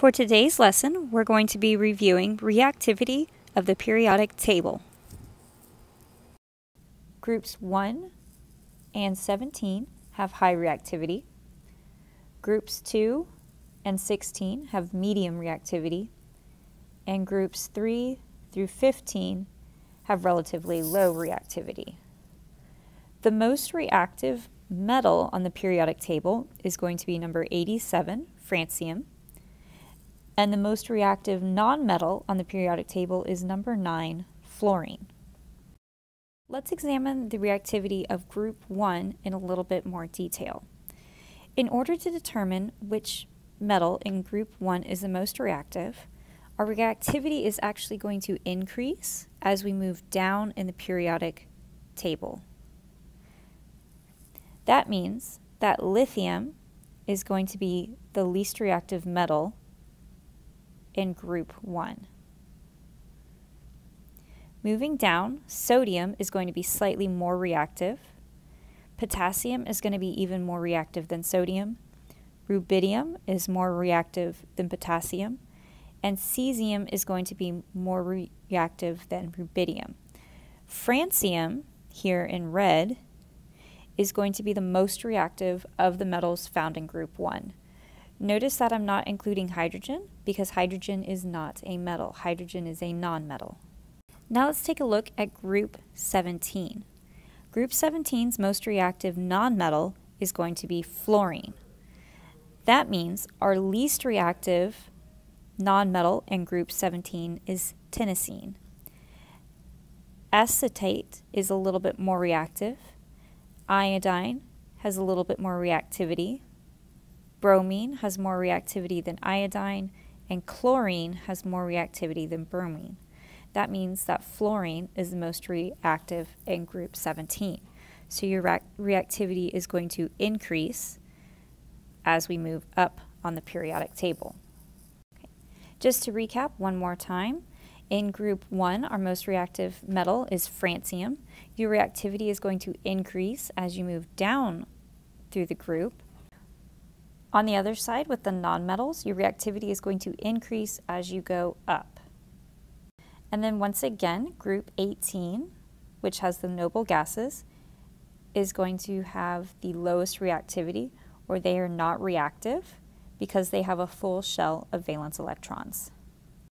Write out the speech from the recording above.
For today's lesson, we're going to be reviewing reactivity of the periodic table. Groups 1 and 17 have high reactivity. Groups 2 and 16 have medium reactivity. And groups 3 through 15 have relatively low reactivity. The most reactive metal on the periodic table is going to be number 87, francium. And the most reactive nonmetal on the periodic table is number 9, fluorine. Let's examine the reactivity of group 1 in a little bit more detail. In order to determine which metal in group 1 is the most reactive, our reactivity is actually going to increase as we move down in the periodic table. That means that lithium is going to be the least reactive metal in group 1. Moving down, sodium is going to be slightly more reactive. Potassium is going to be even more reactive than sodium. Rubidium is more reactive than potassium. And cesium is going to be more reactive than rubidium. Francium, here in red, is going to be the most reactive of the metals found in group 1. Notice that I'm not including hydrogen because hydrogen is not a metal. Hydrogen is a nonmetal. Now let's take a look at group 17. Group 17's most reactive nonmetal is going to be fluorine. That means our least reactive nonmetal in group 17 is tennessine. Astatine is a little bit more reactive. Iodine has a little bit more reactivity. Bromine has more reactivity than iodine, and chlorine has more reactivity than bromine. That means that fluorine is the most reactive in group 17. So your reactivity is going to increase as we move up on the periodic table. Okay. Just to recap one more time, in group 1, our most reactive metal is francium. Your reactivity is going to increase as you move down through the group. On the other side, with the nonmetals, your reactivity is going to increase as you go up. And then once again, group 18, which has the noble gases, is going to have the lowest reactivity, or they are not reactive, because they have a full shell of valence electrons.